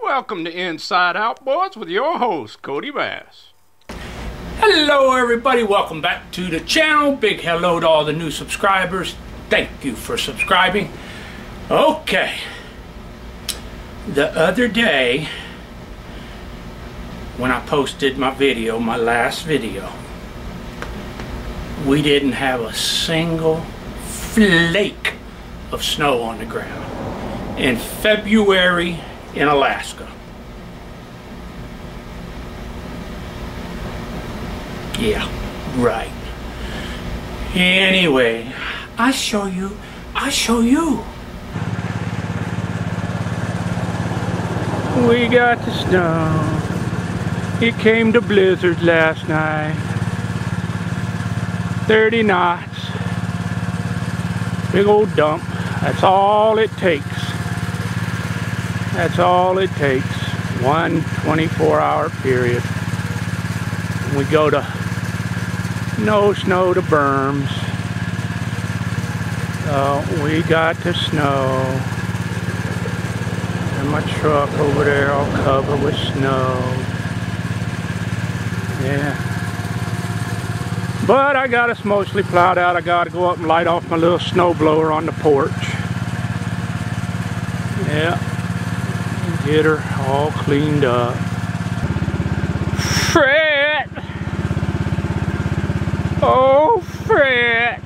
Welcome to Inside Outboards with your host, Cody Bass. Hello, everybody. Welcome back to the channel. Big hello to all the new subscribers. Thank you for subscribing. Okay. The other day, when I posted my video, my last video, we didn't have a single flake of snow on the ground in February in Alaska. Yeah, right. Anyway, I show you, I show you. We got the snow. It came to blizzard last night. 30 knots. Big old dump. That's all it takes. That's all it takes. One 24 hour period. We go to no snow to berms. So we got the snow. And my truck over there all covered with snow. Yeah. But I got us mostly plowed out. I got to go up and light off my little snow blower on the porch. Yeah. Get her all cleaned up. Fred! Oh, Fred!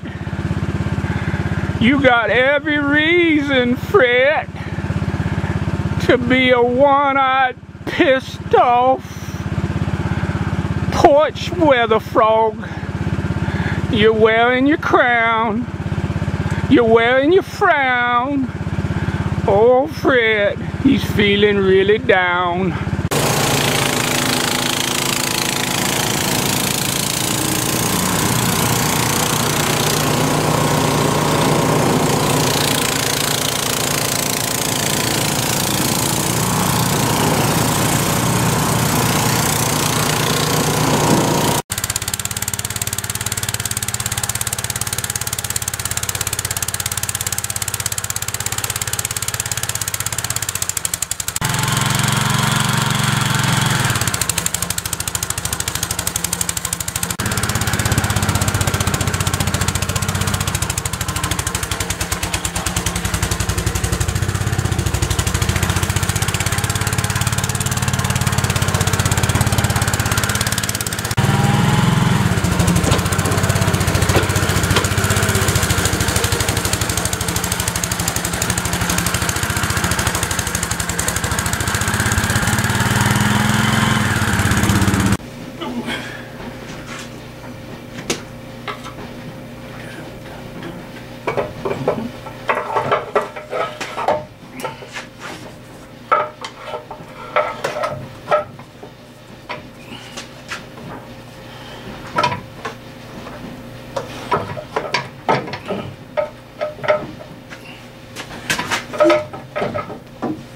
You got every reason, Fred, to be a one-eyed, pissed off porch weather frog. You're wearing your crown. You're wearing your frown. Oh, Fred, he's feeling really down.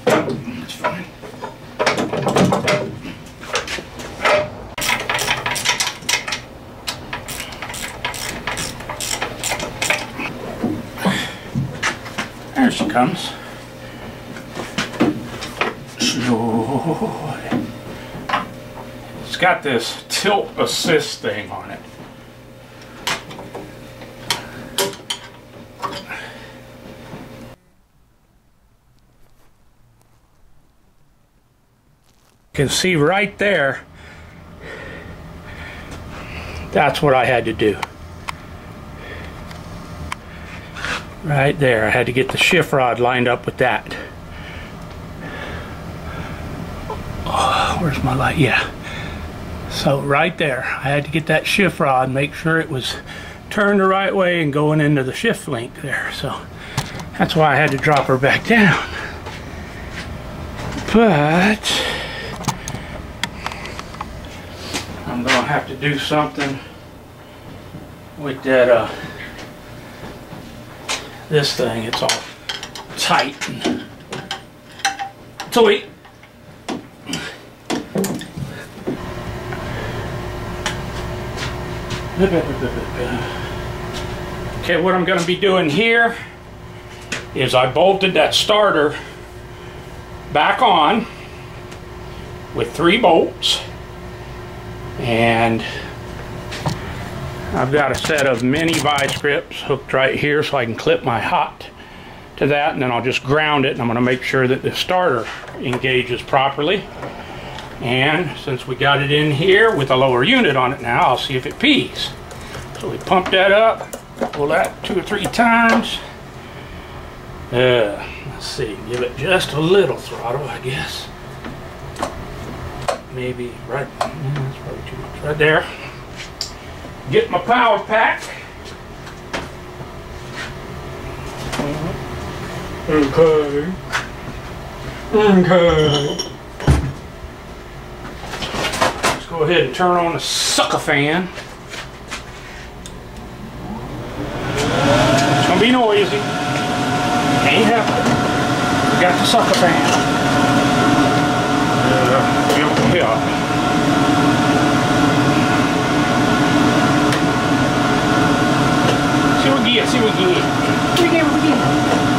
That's fine. There she comes. It's got this tilt assist thing on it. Can see right there that's what I had to do. Right there I had to get the shift rod lined up with that. Oh, where's my light? Yeah. So right there I had to get that shift rod make sure it was turned the right way and going into the shift link there. So that's why I had to drop her back down. But I'm gonna have to do something with that uh this thing it's all tight and tight okay what I'm gonna be doing here is I bolted that starter back on with three bolts. And I've got a set of mini vice grips hooked right here so I can clip my hot to that and then I'll just ground it and I'm going to make sure that the starter engages properly. And since we got it in here with a lower unit on it now, I'll see if it pees So we pump that up, pull that two or three times. Uh, let's see, give it just a little throttle, I guess. Maybe right, that's probably too much. Right there. Get my power pack. Okay. Okay. Let's go ahead and turn on the sucker fan. It's gonna be noisy. Ain't happening. Got the sucker fan. Uh, yeah, yeah. See what we get. What we get, what we get.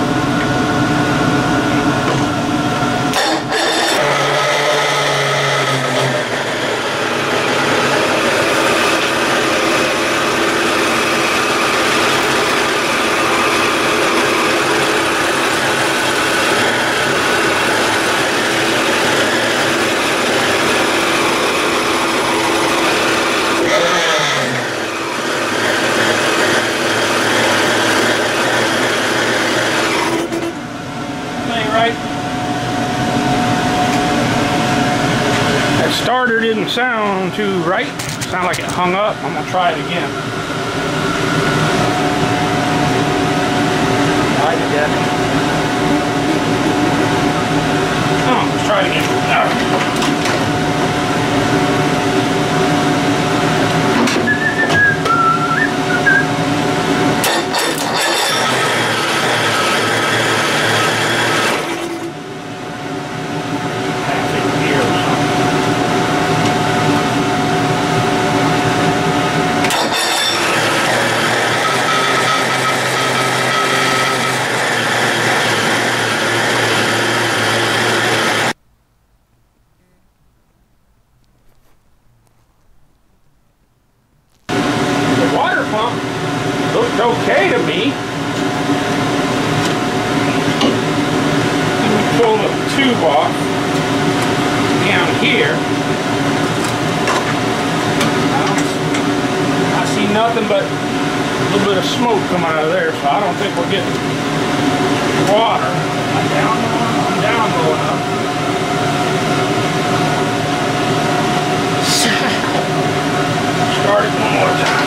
thing right. That starter didn't too right. Sound like it hung up. I'm gonna try it again. I did that. Oh, let's try it again. All right. Half in gear or something. The water pump looked okay to me. Let me pull the tube off down here. I see nothing but a little bit of smoke coming out of there, so I don't think we're getting water. I'm down, I'm down low enough. Start it one more time.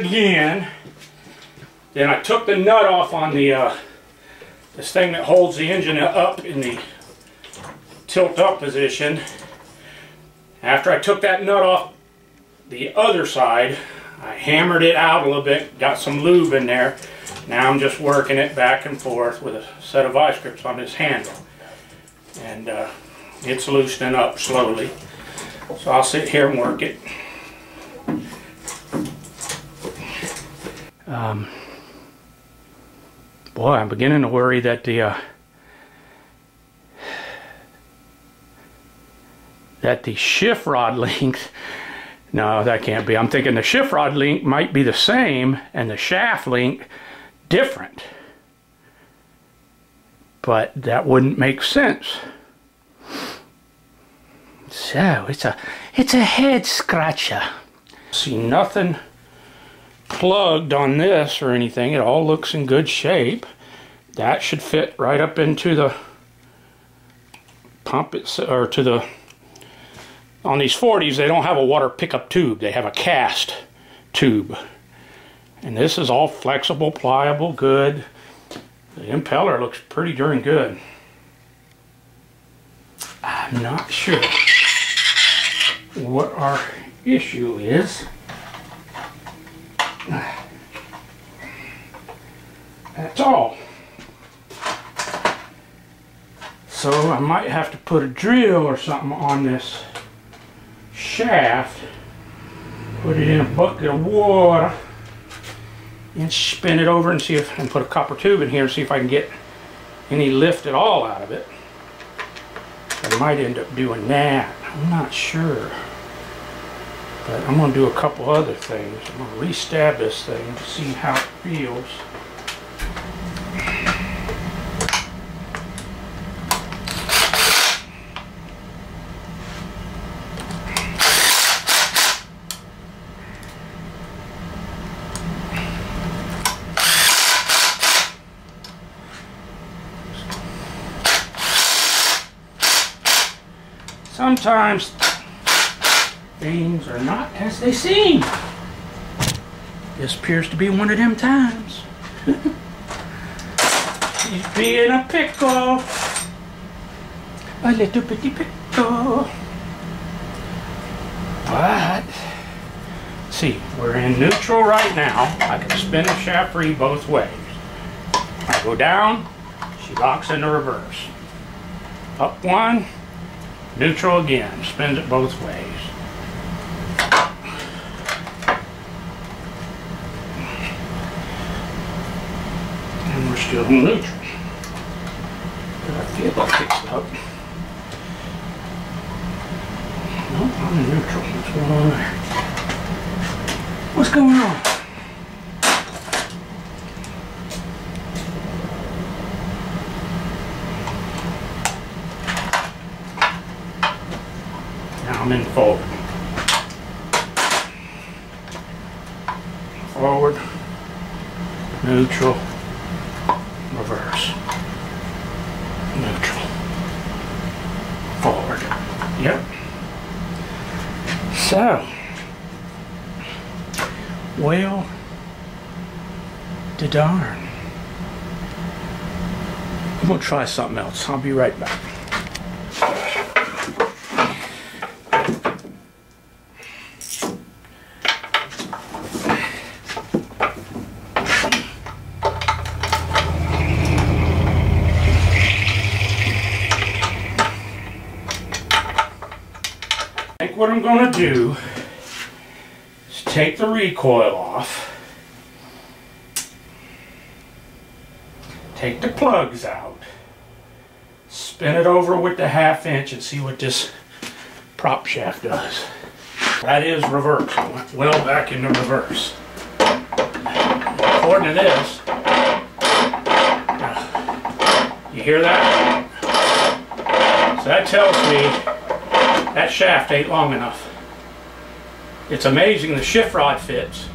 Again. Then I took the nut off on the uh, this thing that holds the engine up in the tilt up position. After I took that nut off the other side, I hammered it out a little bit, got some lube in there. Now I'm just working it back and forth with a set of vice grips on this handle. And uh, it's loosening up slowly. So I'll sit here and work it. Um, boy, I'm beginning to worry that the uh, that the shift rod length no that can't be. I'm thinking the shift rod length might be the same and the shaft length different. But that wouldn't make sense. So it's a it's a head scratcher. See nothing plugged on this or anything it all looks in good shape that should fit right up into the pump it or to the on these 40s, they don't have a water pickup tube. They have a cast tube. And this is all flexible, pliable, good. The impeller looks pretty darn good. I'm not sure what our issue is. That's all. So I might have to put a drill or something on this shaft, put it in a bucket of water, and spin it over and see if, and put a copper tube in here and see if I can get any lift at all out of it. I might end up doing that. I'm not sure. But I'm going to do a couple other things. I'm going to re-stab this thing to see how it feels. sometimes things are not as they seem. This appears to be one of them times. He's being a pickle. A little bitty pickle. But, see, we're in neutral right now. I can spin the shaft free both ways. I go down, she locks in the reverse. Up one, Neutral again, spins it both ways. And we're still in neutral. I feel like fixed up. No, I'm in neutral. What's going on there? What's going on? Now I'm in forward. Forward, neutral, reverse, neutral, forward. Yep. So, well, the darn. I'm gonna try something else. I'll be right back. Do is take the recoil off, take the plugs out, spin it over with the half inch and see what this prop shaft does. That is reverse. well back into reverse. According to this, you hear that? So that tells me that shaft ain't long enough. It's amazing the shift rod fits,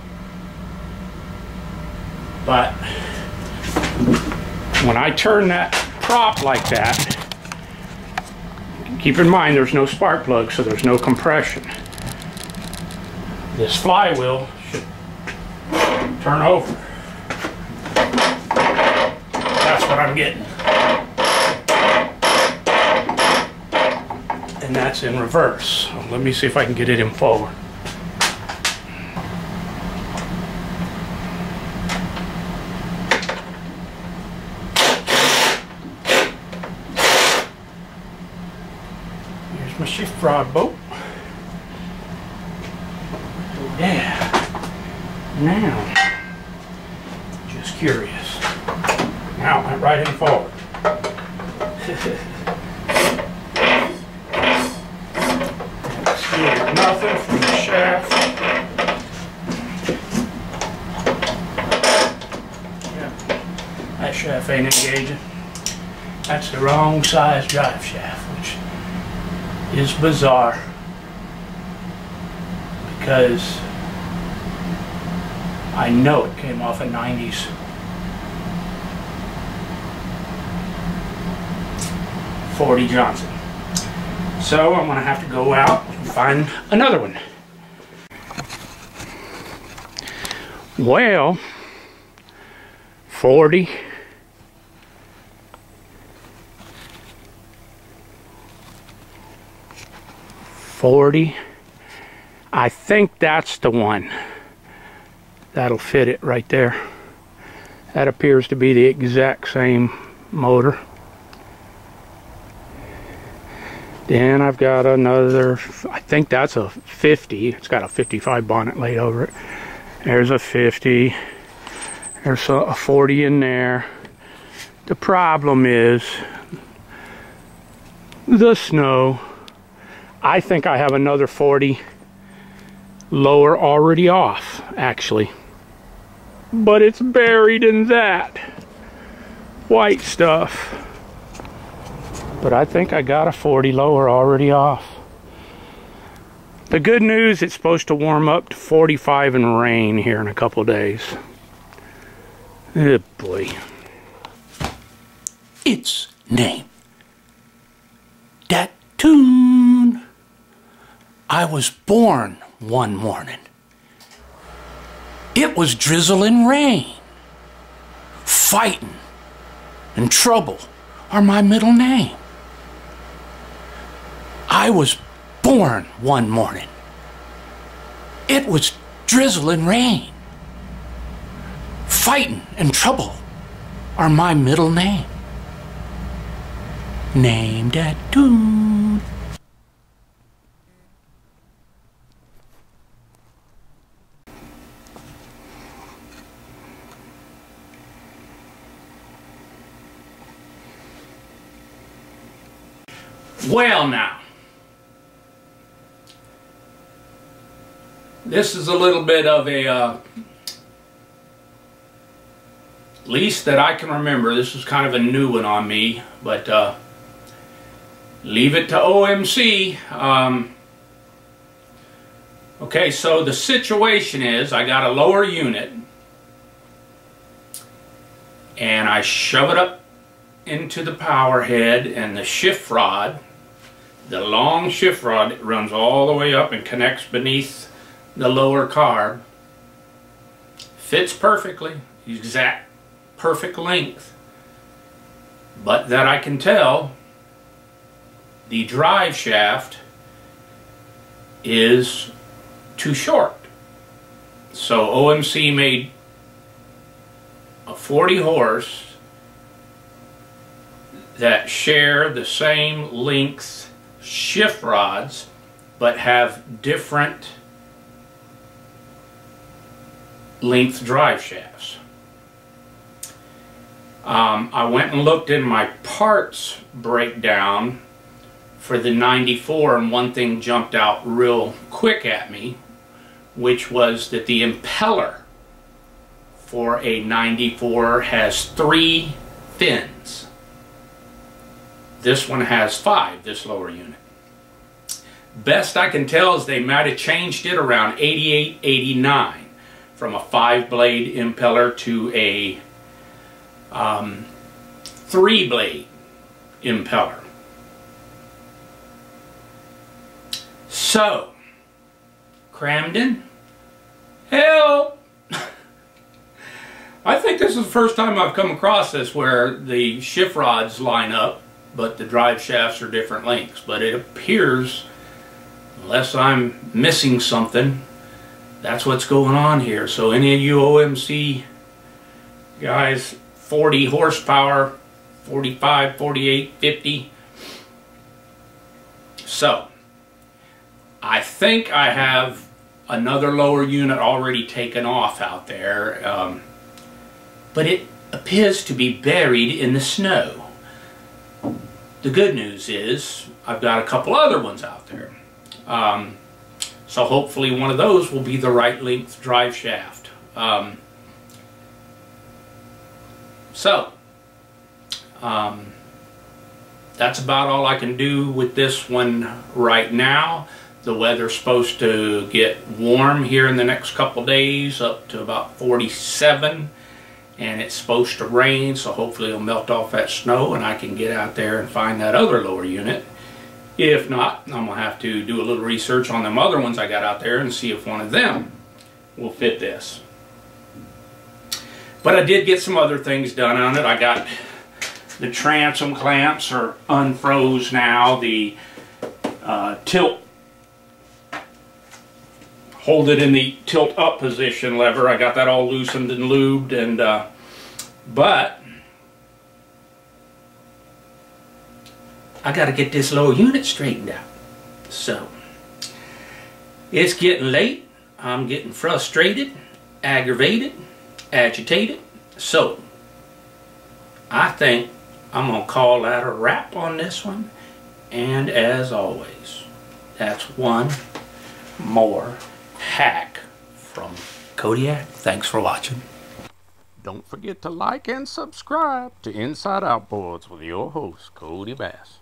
but when I turn that prop like that, keep in mind there's no spark plug, so there's no compression. this flywheel should turn over. That's what I'm getting. And that's in reverse. Let me see if I can get it in forward. Here's my shift rod bolt. Yeah. Now, just curious. Now, went right in forward. Steal nothing from the shaft. Yeah, that shaft ain't engaging. That's the wrong size drive shaft, is bizarre because I know it came off a 90s. Forty Johnson. So I'm gonna have to go out and find another one. Well, 40. Forty. I think that's the one. That'll fit it right there. That appears to be the exact same motor. Then I've got another, I think that's a 50. It's got a 55 bonnet laid over it. There's a 50. There's a 40 in there. The problem is the snow. I think I have another 40 lower already off, actually. But it's buried in that white stuff. But I think I got a 40 lower already off. The good news, it's supposed to warm up to 45 and rain here in a couple days. Oh boy. Its name. That tune. I was born one morning. It was drizzling rain. Fighting and trouble are my middle name. I was born one morning. It was drizzling rain. Fighting and trouble are my middle name. Named at tune. Well, now, this is a little bit of a, uh, least that I can remember. This is kind of a new one on me, but uh, leave it to OMC. Um, okay, so the situation is I got a lower unit and I shove it up into the power head and the shift rod the long shift rod runs all the way up and connects beneath the lower carb. Fits perfectly, exact perfect length. But that I can tell, the drive shaft is too short. So OMC made a 40 horse that share the same length shift rods but have different length drive shafts. Um, I went and looked in my parts breakdown for the 94 and one thing jumped out real quick at me which was that the impeller for a 94 has three fins. This one has five, this lower unit. Best I can tell is they might have changed it around 88, 89 from a five blade impeller to a um, three blade impeller. So, Cramden, Help! I think this is the first time I've come across this where the shift rods line up, but the drive shafts are different lengths. But it appears, unless I'm missing something, that's what's going on here. So any of you OMC guys, 40 horsepower, 45, 48, 50. So, I think I have another lower unit already taken off out there, um, but it appears to be buried in the snow. The good news is I've got a couple other ones out there. Um, so hopefully one of those will be the right length drive shaft. Um, so, um, that's about all I can do with this one right now. The weather's supposed to get warm here in the next couple days, up to about 47. And it's supposed to rain, so hopefully it'll melt off that snow and I can get out there and find that other lower unit. If not, I'm going to have to do a little research on them other ones I got out there and see if one of them will fit this. But I did get some other things done on it. I got the transom clamps are unfroze now. The uh, tilt, hold it in the tilt up position lever. I got that all loosened and lubed and uh, but I got to get this lower unit straightened out. So it's getting late. I'm getting frustrated, aggravated agitated. So, I think I'm going to call that a wrap on this one. And as always, that's one more hack from Kodiak. Thanks for watching. Don't forget to like and subscribe to Inside Outboards with your host, Cody Bass.